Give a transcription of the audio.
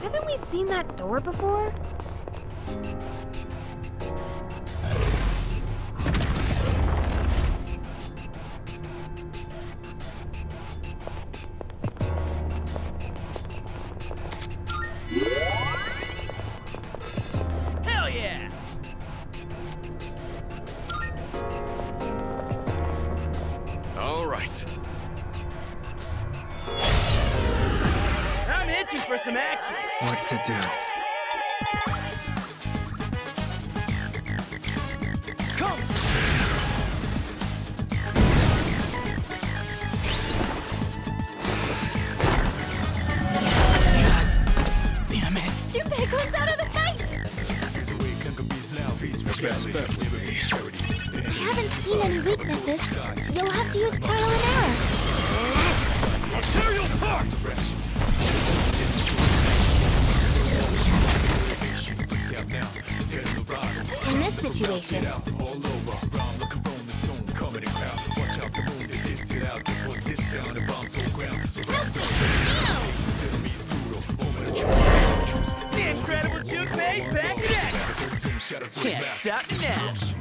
Haven't we seen that door before? Right. I'm itching for some action. What to do? Come! Damn it! Junpei comes out of the fight! Best bet will be. I haven't seen any weaknesses. You'll have to use trial and error. I'll tear you apart! In this situation, The incredible Junpei back at it! Can't stop me now!